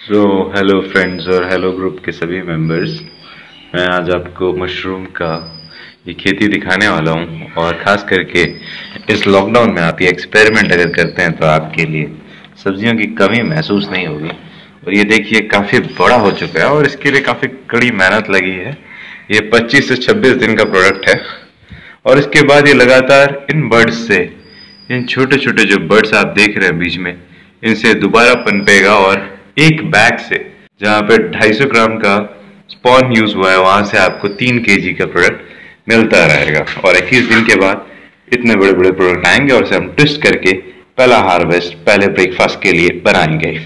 सो hello friends और hello group के सभी मेंबर्स मैं आज आपको मशरूम का ये खेती दिखाने वाला हूँ और ख़ास करके इस लॉकडाउन में आप ये एक्सपेरिमेंट अगर करते हैं तो आपके लिए सब्जियों की कमी महसूस नहीं होगी। और ये देखिए काफ़ी बड़ा हो चुका है और इसके लिए काफ़ी कड़ी मेहनत लगी है। ये 25 से 26 दिन का प्रोडक्ट है और इसके बाद ये लगातार इन बर्ड्स से, इन छोटे छोटे जो बर्ड्स आप देख रहे हैं बीच में, इनसे दोबारा पनपेगा और एक बैग से, जहाँ पे 250 ग्राम का स्पॉन यूज़ हुआ है, वहाँ से आपको तीन के का प्रोडक्ट मिलता रहेगा। और इक्कीस दिन के बाद इतने बड़े बड़े प्रोडक्ट आएँगे और उसे हम ट्विस्ट करके पहला हार्वेस्ट पहले ब्रेकफास्ट के लिए बनाएँगे।